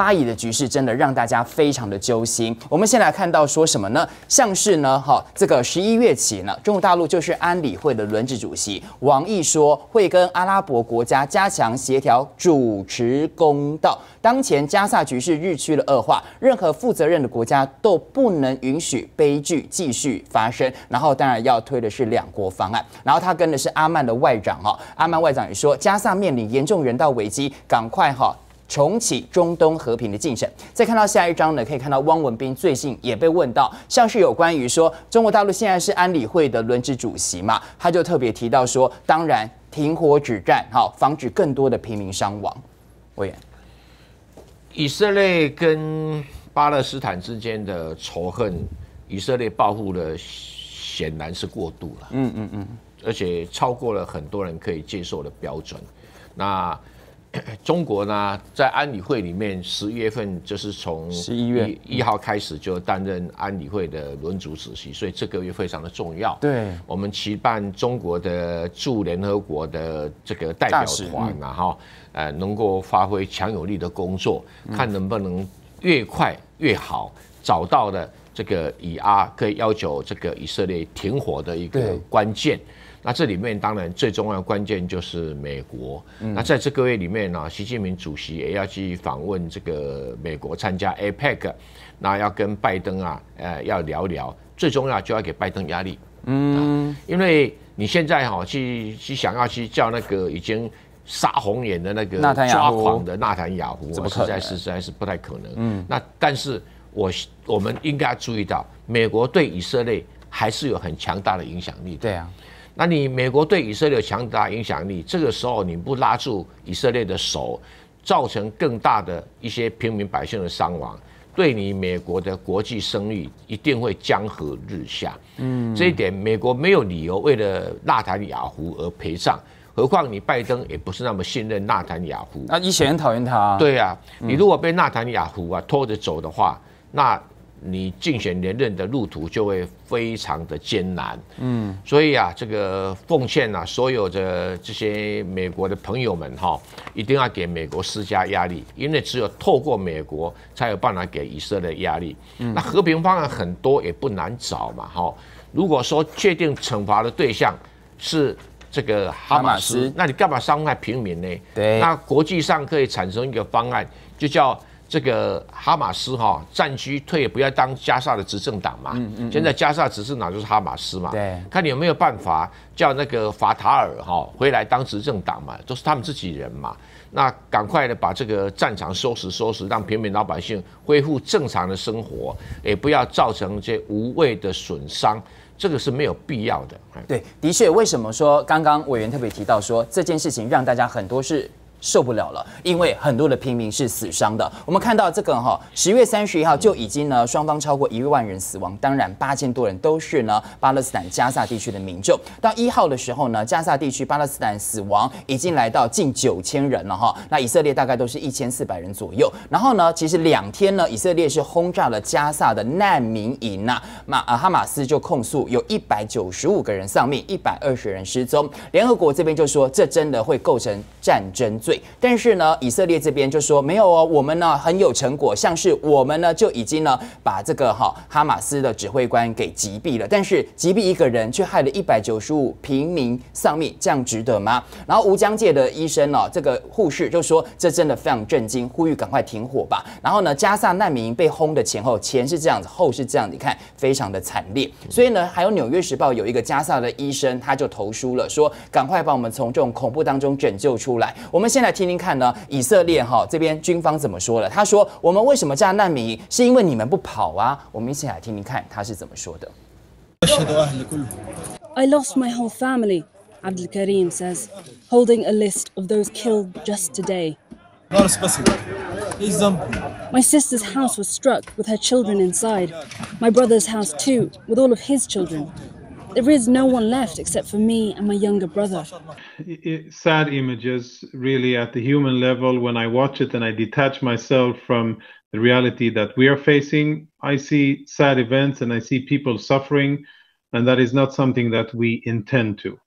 巴以的局势真的让大家非常的揪心。我们先来看到说什么呢？像是呢，哈，这个十一月起呢，中国大陆就是安理会的轮值主席，王毅说会跟阿拉伯国家加强协调，主持公道。当前加萨局势日趋的恶化，任何负责任的国家都不能允许悲剧继续发生。然后当然要推的是两国方案。然后他跟的是阿曼的外长哈，阿曼外长也说，加萨面临严重人道危机，赶快哈重启中东和平的进程。再看到下一章呢，可以看到汪文斌最近也被问到，像是有关于说中国大陆现在是安理会的轮值主席嘛，他就特别提到说，当然停火止战，好防止更多的平民伤亡。委员。以色列跟巴勒斯坦之间的仇恨，以色列报复的显然是过度了。嗯嗯嗯，而且超过了很多人可以接受的标准。那 中国呢，在安理会里面，十一月份就是从十一月一号开始就担任安理会的轮主主席，所以这个月非常的重要。对，我们期盼中国的驻联合国的这个代表团啊，哈。呃，能够发挥强有力的工作，看能不能越快越好，找到的这个以阿可以要求这个以色列停火的一个关键。那这里面当然最重要的关键就是美国。那在这个月里面呢，习近平主席也要去访问这个美国，参加 APEC，那要跟拜登啊，呃，要聊聊。最重要就要给拜登压力。嗯，因为你现在哈去去想要去叫那个已经。杀红眼的那个抓狂的纳坦雅胡，实在是实在是不太可能。嗯，那但是我我们应该要注意到，美国对以色列还是有很强大的影响力。对啊，那你美国对以色列有强大影响力，这个时候你不拉住以色列的手，造成更大的一些平民百姓的伤亡，对你美国的国际声誉一定会江河日下。嗯，这一点美国没有理由为了纳坦雅胡而陪葬。何况你拜登也不是那么信任纳坦雅胡，那以前很讨厌他。对啊，你如果被纳坦雅胡啊拖着走的话，那你竞选连任的路途就会非常的艰难。嗯，所以啊，这个奉劝啊，所有的这些美国的朋友们哈，一定要给美国施加压力，因为只有透过美国才有办法给以色列压力。那和平方案很多也不难找嘛，哈。如果说确定惩罚的对象是。这个哈马斯，那你干嘛伤害平民呢？对，那国际上可以产生一个方案，就叫这个哈马斯哈战区退，不要当加沙的执政党嘛。嗯嗯。现在加沙执政党就是哈马斯嘛。对。看你有没有办法叫那个法塔尔哈回来当执政党嘛，都是他们自己人嘛。那赶快的把这个战场收拾收拾，让平民老百姓恢复正常的生活，也不要造成这无谓的损伤。这个是没有必要的。对，的确，为什么说刚刚委员特别提到说这件事情让大家很多是。受不了了，因为很多的平民是死伤的。我们看到这个哈，十月三十一号就已经呢，双方超过一万人死亡，当然八千多人都是呢巴勒斯坦加萨地区的民众。到一号的时候呢，加萨地区巴勒斯坦死亡已经来到近九千人了哈。那以色列大概都是一千四百人左右。然后呢，其实两天呢，以色列是轰炸了加萨的难民营呐。马啊哈马斯就控诉有一百九十五个人丧命，一百二十人失踪。联合国这边就说，这真的会构成战争罪。但是呢，以色列这边就说没有哦，我们呢很有成果，像是我们呢就已经呢把这个哈哈马斯的指挥官给击毙了。但是击毙一个人，却害了一百九十五平民丧命，这样值得吗？然后吴江界的医生呢，这个护士就说这真的非常震惊，呼吁赶快停火吧。然后呢，加萨难民被轰的前后，前是这样子，后是这样，你看非常的惨烈。所以呢，还有纽约时报有一个加萨的医生，他就投书了，说赶快把我们从这种恐怖当中拯救出来。我们先来听听看呢，以色列哈这边军方怎么说了？他说：“我们为什么炸难民？是因为你们不跑啊！”我们一起来听听看他是怎么说的。I lost my whole family, Abdul Karim says, holding a list of those killed just today. My sister's house was struck with her children inside. My brother's house too, with all of his children. There is no one left except for me and my younger brother. Sad images, really, at the human level. When I watch it and I detach myself from the reality that we are facing, I see sad events and I see people suffering, and that is not something that we intend to.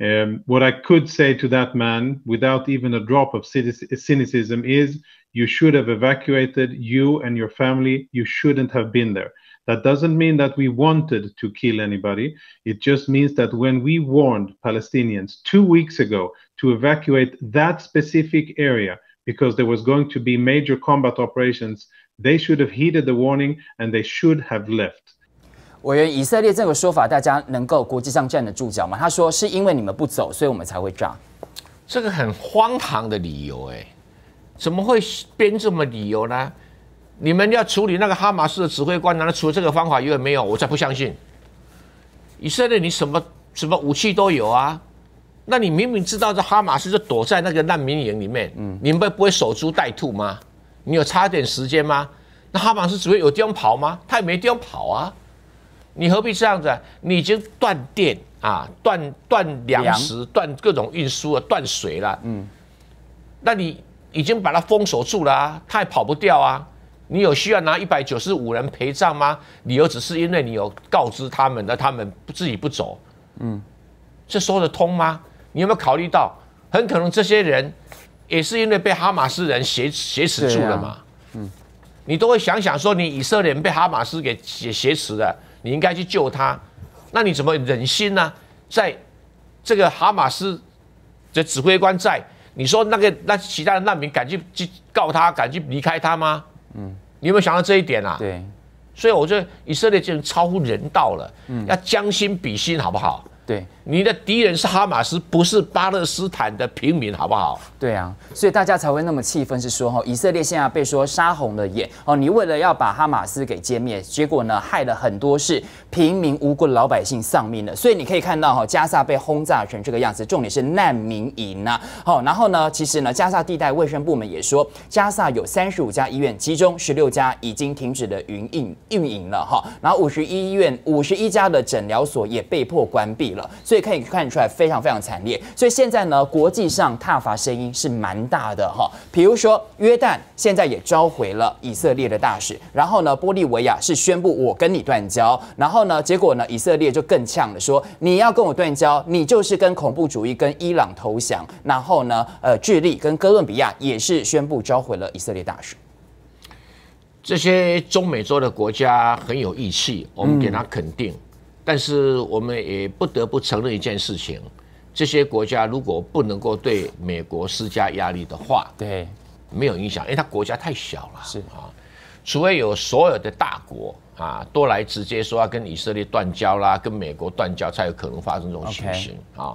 Um, what I could say to that man, without even a drop of cynicism, is you should have evacuated you and your family. You shouldn't have been there. That doesn't mean that we wanted to kill anybody. It just means that when we warned Palestinians two weeks ago to evacuate that specific area because there was going to be major combat operations, they should have heeded the warning and they should have left. 委员，以色列这个说法，大家能够国际上站得住脚吗？他说是因为你们不走，所以我们才会炸。这个很荒唐的理由，哎，怎么会编这么理由呢？ 你们要处理那个哈马斯的指挥官，难道除了这个方法以外没有？我才不相信。以色列，你什么什么武器都有啊？那你明明知道这哈马斯就躲在那个难民营里面，嗯，你们不会守株待兔吗？你有差点时间吗？那哈马斯指挥有地方跑吗？他也没地方跑啊。你何必这样子？你已经断电啊，断断粮食，断各种运输啊，断水了。嗯，那你已经把它封锁住了啊，他也跑不掉啊。你有需要拿一百九十五人陪葬吗？理由只是因为你有告知他们，那他们自己不走。嗯，这说得通吗？你有没有考虑到，很可能这些人也是因为被哈马斯人挟挟持住了嘛？嗯，你都会想想说，你以色列人被哈马斯给挟挟持了。你应该去救他，那你怎么忍心呢？在这个哈马斯的指挥官在，你说那个那其他的难民敢去去告他，敢去离开他吗？嗯，你有没有想到这一点啊？对，所以我觉得以色列就超乎人道了，嗯，要将心比心，好不好？对，你的敌人是哈马斯，不是巴勒斯坦的平民，好不好？对啊，所以大家才会那么气愤，是说哈，以色列现在被说杀红了眼哦，你为了要把哈马斯给歼灭，结果呢，害了很多是平民无辜的老百姓丧命了。所以你可以看到哈，加萨被轰炸成这个样子，重点是难民营啊。好，然后呢，其实呢，加萨地带卫生部门也说，加萨有三十五家医院，其中十六家已经停止了运营运营了哈，然后五十一医院五十一家的诊疗所也被迫关闭了。所以可以看出来非常非常惨烈。所以现在呢，国际上挞伐声音是蛮大的哈。比如说约旦现在也召回了以色列的大使，然后呢，玻利维亚是宣布我跟你断交，然后呢，结果呢，以色列就更呛了，说你要跟我断交，你就是跟恐怖主义跟伊朗投降。然后呢，呃，智利跟哥伦比亚也是宣布召回了以色列大使。这些中美洲的国家很有义气，我们给他肯定。但是我们也不得不承认一件事情：这些国家如果不能够对美国施加压力的话，对，没有影响，因为它国家太小了。是啊，除非有所有的大国啊都来直接说要跟以色列断交啦，跟美国断交，才有可能发生这种情形啊。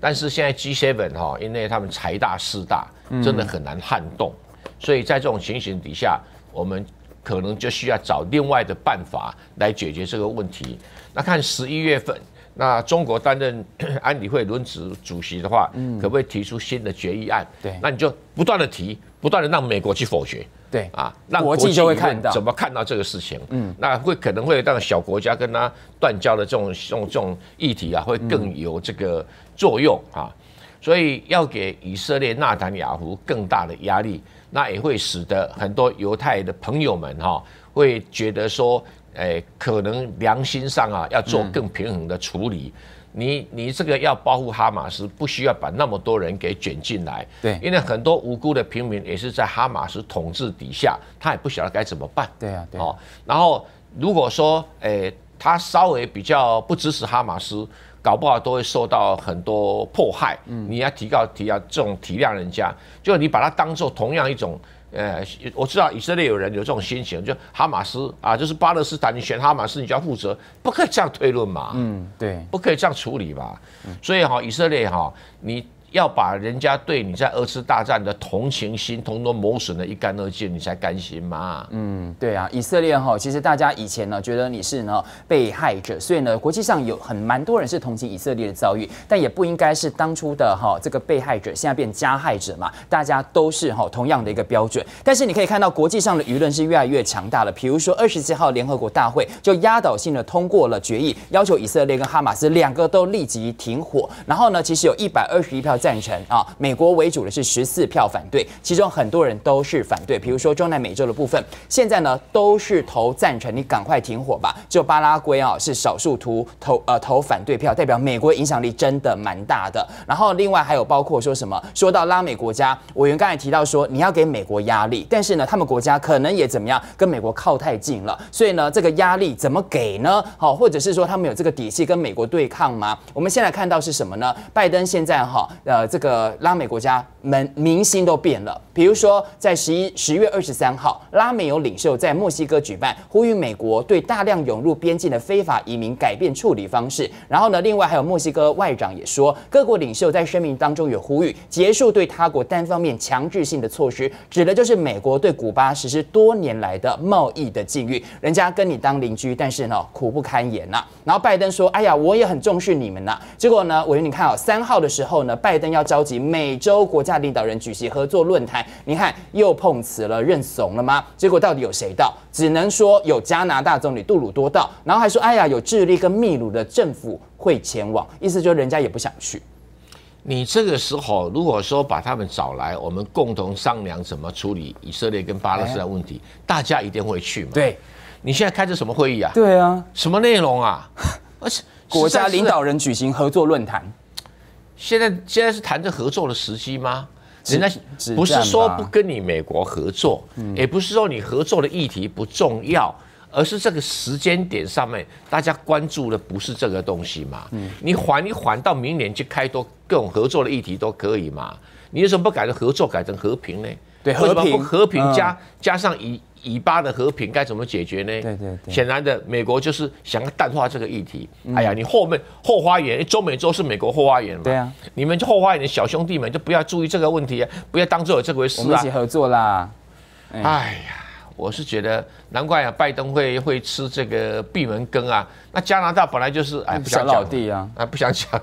但是现在 G7 哈，因为他们财大势大，真的很难撼动，所以在这种情形底下，我们可能就需要找另外的办法来解决这个问题。那看十一月份，那中国担任 安理会轮值主席的话，可不可以提出新的决议案？对，那你就不断的提，不断的让美国去否决。对啊，让国际就会看到怎么看到这个事情。嗯，那会可能会让小国家跟他断交的这种这种这种议题啊，会更有这个作用啊。所以要给以色列纳坦雅胡更大的压力，那也会使得很多犹太的朋友们哈，会觉得说。哎，可能良心上啊，要做更平衡的处理。你你这个要保护哈马斯，不需要把那么多人给卷进来。对，因为很多无辜的平民也是在哈马斯统治底下，他也不晓得该怎么办。对啊，对。哦，然后如果说，哎，他稍微比较不支持哈马斯，搞不好都会受到很多迫害。嗯，你要提高提高这种体谅人家，就你把它当做同样一种。呃，我知道以色列有人有这种心情，就哈马斯啊，就是巴勒斯坦，你选哈马斯，你就要负责，不可以这样推论嘛？嗯，对，不可以这样处理吧？所以哈，以色列哈，你。要把人家对你在二次大战的同情心统统磨损的一干二净，你才甘心吗？嗯，对啊，以色列哈，其实大家以前呢觉得你是呢被害者，所以呢国际上有很蛮多人是同情以色列的遭遇，但也不应该是当初的哈这个被害者现在变加害者嘛，大家都是哈同样的一个标准。但是你可以看到国际上的舆论是越来越强大了，比如说二十七号联合国大会就压倒性的通过了决议，要求以色列跟哈马斯两个都立即停火。然后呢，其实有一百二十一票。赞成啊，美国为主的是十四票反对，其中很多人都是反对。比如说中南美洲的部分，现在呢都是投赞成，你赶快停火吧。就巴拉圭啊是少数投投呃投反对票，代表美国影响力真的蛮大的。然后另外还有包括说什么，说到拉美国家，委员刚才提到说你要给美国压力，但是呢他们国家可能也怎么样，跟美国靠太近了，所以呢这个压力怎么给呢？好，或者是说他们有这个底气跟美国对抗吗？我们现在看到是什么呢？拜登现在哈呃这个拉美国家们明星都变了，比如说在十一十月二十三号，拉美有领袖在墨西哥举办，呼吁美国对大量涌入边境的非法移民改变处理方式。然后呢，另外还有墨西哥外长也说，各国领袖在声明当中有呼吁结束对他国单方面强制性的措施，指的就是美国对古巴实施多年来的贸易的禁运。人家跟你当邻居，但是呢苦不堪言呐。然后拜登说：“哎呀，我也很重视你们呐。”结果呢，委员你看啊，三号的时候呢，拜登要召集美洲国家领导人举行合作论坛，你看又碰瓷了，认怂了吗？结果到底有谁到？只能说有加拿大总理杜鲁多到，然后还说：“哎呀，有智利跟秘鲁的政府会前往。”意思就是人家也不想去。你这个时候如果说把他们找来，我们共同商量怎么处理以色列跟巴勒斯坦问题，大家一定会去嘛？对，你现在开的什么会议啊？对啊，什么内容啊？而且国家领导人举行合作论坛，现在现在是谈着合作的时机吗？人家不是说不跟你美国合作，也不是说你合作的议题不重要，而是这个时间点上面大家关注的不是这个东西嘛？你缓一缓到明年去开多各种合作的议题都可以嘛？你为什么不改成合作，改成和平呢？对和平和平嗯加、加上以以巴的和平该怎么解决呢？对对对显然的，美国就是想要淡化这个议题。哎呀，你后面后花园，中美洲是美国后花园嘛？对啊，你们就后花园的小兄弟们就不要注意这个问题啊，不要当做有这回事啊我们一起。合作啦。哎呀，我是觉得难怪啊，拜登会会吃这个闭门羹啊。那加拿大本来就是哎不小想老弟啊，啊，不想讲。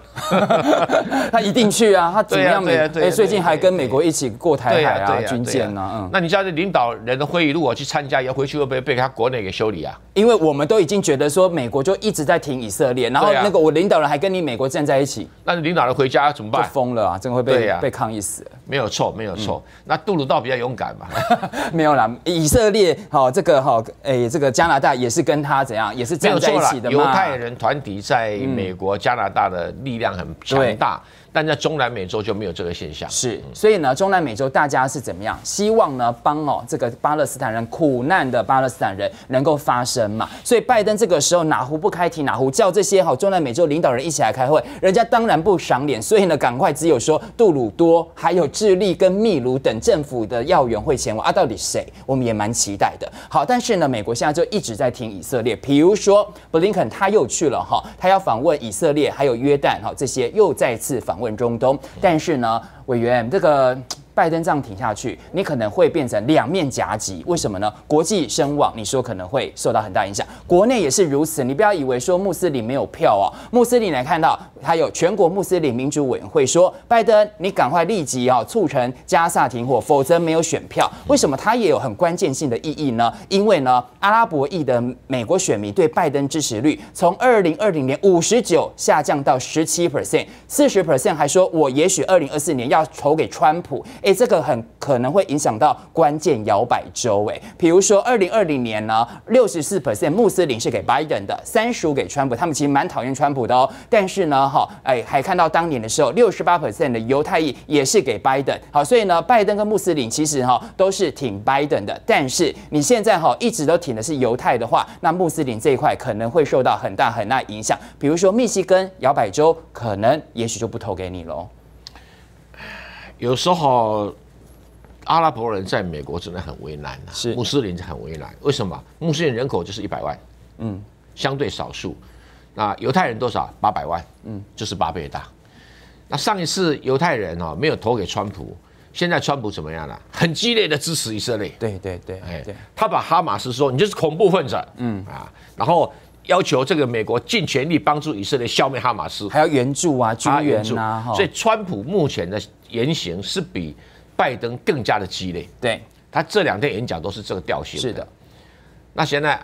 他一定去啊，他怎么样美？最近还跟美国一起过台海啊，军舰啊，嗯，那你知道这领导人的会议如果去参加，要回去会不会被他国内给修理啊？因为我们都已经觉得说美国就一直在挺以色列，然后那个我领导人还跟你美国站在一起，那领导人回家怎么就办？疯了啊，真的会被被抗议死。没有错，没有错。那杜鲁道比较勇敢嘛。没有啦，以色列好这个好，哎，这个加拿大也是跟他怎样，也是站在一起的嘛。太人团体在美国、加拿大的力量很强大，但在中南美洲就没有这个现象。是，所以呢，中南美洲大家是怎么样？希望呢帮哦这个巴勒斯坦人苦难的巴勒斯坦人能够发声嘛。所以拜登这个时候哪壶不开提哪壶，叫这些好中南美洲领导人一起来开会，人家当然不赏脸。所以呢，赶快只有说杜鲁多还有智利跟秘鲁等政府的要员会前往啊，到底谁？我们也蛮期待的。好，但是呢，美国现在就一直在挺以色列，比如说布林肯他又去了哈，他要访问以色列还有约旦哈，这些又再次访问中东。但是呢，委员这个。拜登这样挺下去，你可能会变成两面夹击。为什么呢？国际声望，你说可能会受到很大影响，国内也是如此。你不要以为说穆斯林没有票哦，穆斯林来看到，还有全国穆斯林民主委员会说，拜登你赶快立即啊促成加萨停火，否则没有选票。为什么它也有很关键性的意义呢？因为呢，阿拉伯裔的美国选民对拜登支持率从二零二零年五十九下降到十七 percent，四十 percent 还说我也许二零二四年要投给川普。哎，这个很可能会影响到关键摇摆州。哎，比如说二零二零年呢，六十四 percent 穆斯林是给拜登的，三十五给川普，他们其实蛮讨厌川普的哦。但是呢，哈，哎，还看到当年的时候，六十八 percent 的犹太裔也是给拜登。好，所以呢，拜登跟穆斯林其实哈都是挺拜登的。但是你现在哈一直都挺的是犹太的话，那穆斯林这一块可能会受到很大很大影响。比如说密西根摇摆州，可能也许就不投给你喽。有时候阿拉伯人在美国真的很为难啊，是穆斯林很为难。为什么？穆斯林人口就是一百万，嗯，相对少数。那犹太人多少？八百万，嗯，就是八倍大。那上一次犹太人哦没有投给川普，现在川普怎么样了？很激烈的支持以色列，对对对，哎对，，他把哈马斯说你就是恐怖分子，嗯啊，然后要求这个美国尽全力帮助以色列消灭哈马斯，还要援助啊，军援啊，所以川普目前的言行是比拜登更加的激烈。对，他这两天演讲都是这个调性。是的，，那现在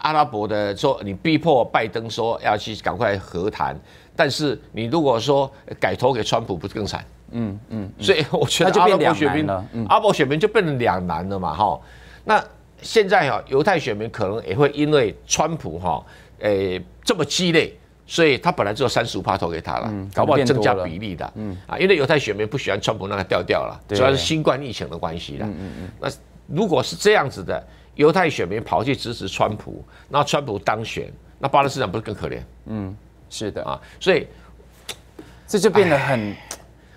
阿拉伯的说你逼迫拜登说要去赶快和谈，但是你如果说改投给川普，不是更惨？嗯嗯。所以我觉得阿拉伯选民，阿拉伯选民就变成两难了嘛，哈。那现在哈，犹太选民可能也会因为川普哈，诶这么激烈。所以他本来只有三十五趴投给他了，搞不好增加比例的，嗯啊，因为犹太选民不喜欢川普那个调调了，主要是新冠疫情的关系了，嗯嗯嗯。那如果是这样子的，犹太选民跑去支持川普，那川普当选，那巴勒斯坦不是更可怜？嗯，是的啊，所以这就变得很，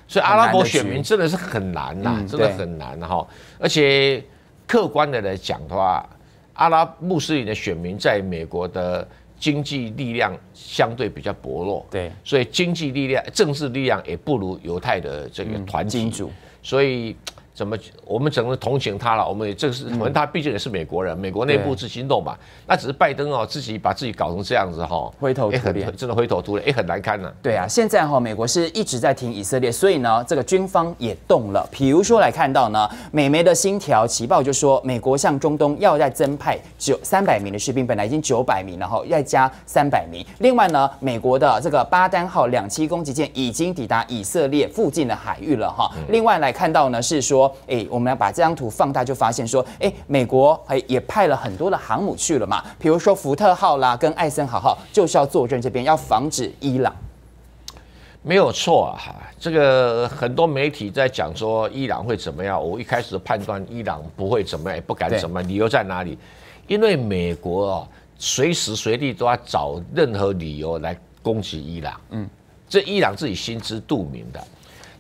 所以阿拉伯选民真的是很难呐，真的很难哈。而且客观的来讲的话，阿拉穆斯林的选民在美国的。经济力量相对比较薄弱，对，所以经济力量、政治力量也不如犹太的这个团体，所以。怎么？我们只能同情他了。我们也这是，反正他毕竟也是美国人，美国内部自行动嘛。那只是拜登哦，自己把自己搞成这样子哈，灰头土脸，真的灰头土脸，也很难堪呢。对啊，现在哈，美国是一直在挺以色列，所以呢，这个军方也动了。比如说来看到呢，美媒的星条旗报就说，美国向中东要再增派九三百名的士兵，本来已经九百名了哈，要加三百名。另外呢，美国的这个巴丹号两栖攻击舰已经抵达以色列附近的海域了哈。另外来看到呢，是说。哎，我们要把这张图放大，就发现说，哎，美国哎也派了很多的航母去了嘛，比如说福特号啦，跟艾森豪号，就是要坐镇这边，要防止伊朗。没有错啊，这个很多媒体在讲说伊朗会怎么样，我一开始判断伊朗不会怎么样，也不敢怎么，理由在哪里？因为美国啊，随时随地都要找任何理由来攻击伊朗，嗯，这伊朗自己心知肚明的。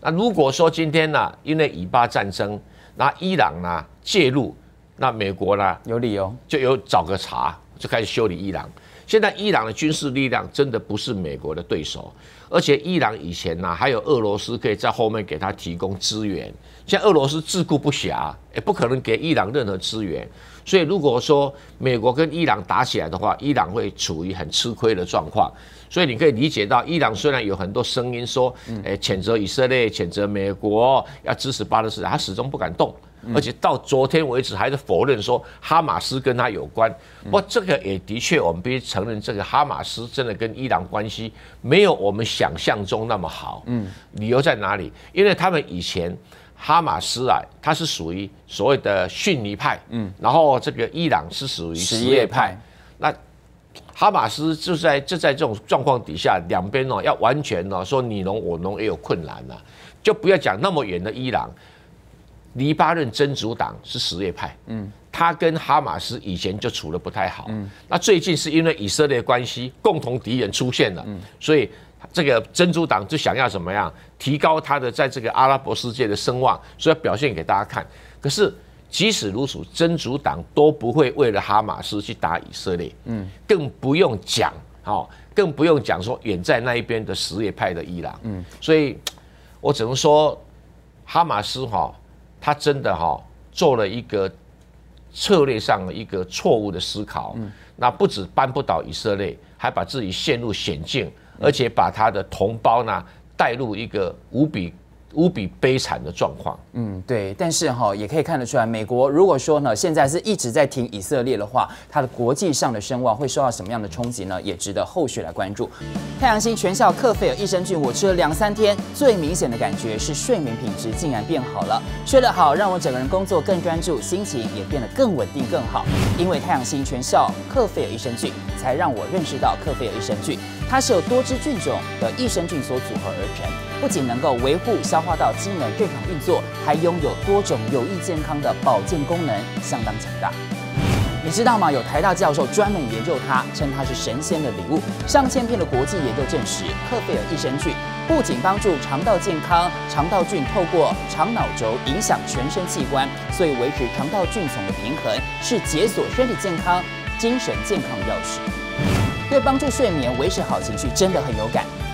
那如果说今天呢，因为以巴战争，那伊朗呢介入，那美国呢有理由就有找个茬，就开始修理伊朗。现在伊朗的军事力量真的不是美国的对手，而且伊朗以前呢还有俄罗斯可以在后面给他提供资源，像俄罗斯自顾不暇，也不可能给伊朗任何资源。所以如果说美国跟伊朗打起来的话，伊朗会处于很吃亏的状况。所以你可以理解到，伊朗虽然有很多声音说，诶，谴责以色列、谴责美国，要支持巴勒斯坦，他始终不敢动，而且到昨天为止还是否认说哈马斯跟他有关。不过这个也的确，我们必须承认，这个哈马斯真的跟伊朗关系没有我们想象中那么好。嗯，理由在哪里？因为他们以前哈马斯啊，它是属于所谓的逊尼派，嗯，然后这个伊朗是属于什叶派，那。哈马斯就在就在这种状况底下，两边哦要完全哦说你侬我侬也有困难了，就不要讲那么远的伊朗，黎巴嫩真主党是什叶派，嗯，他跟哈马斯以前就处的不太好，嗯，那最近是因为以色列关系共同敌人出现了，嗯，所以这个真主党就想要怎么样提高他的在这个阿拉伯世界的声望，所以要表现给大家看，可是。即使如此，真主党都不会为了哈马斯去打以色列，嗯，更不用讲，好，更不用讲说远在那一边的什叶派的伊朗，嗯，所以，我只能说，哈马斯哈，他真的哈做了一个策略上的一个错误的思考，嗯，那不止扳不倒以色列，还把自己陷入险境，而且把他的同胞呢带入一个无比。无比悲惨的状况。嗯，对，但是哈，也可以看得出来，美国如果说呢，现在是一直在挺以色列的话，它的国际上的声望会受到什么样的冲击呢？也值得后续来关注。太阳星全效克菲尔益生菌，我吃了两三天，最明显的感觉是睡眠品质竟然变好了，睡得好，让我整个人工作更专注，心情也变得更稳定更好。因为太阳星全效克菲尔益生菌，才让我认识到克菲尔益生菌，它是由多支菌种的益生菌所组合而成。不仅能够维护消化道机能正常运作，还拥有多种有益健康的保健功能，相当强大。你知道吗？有台大教授专门研究它，称它是神仙的礼物。上千篇的国际研究证实，克菲尔益生菌不仅帮助肠道健康，肠道菌透过肠脑轴影响全身器官，所以维持肠道菌丛的平衡是解锁身体健康、精神健康的钥匙。对帮助睡眠、维持好情绪真的很有感。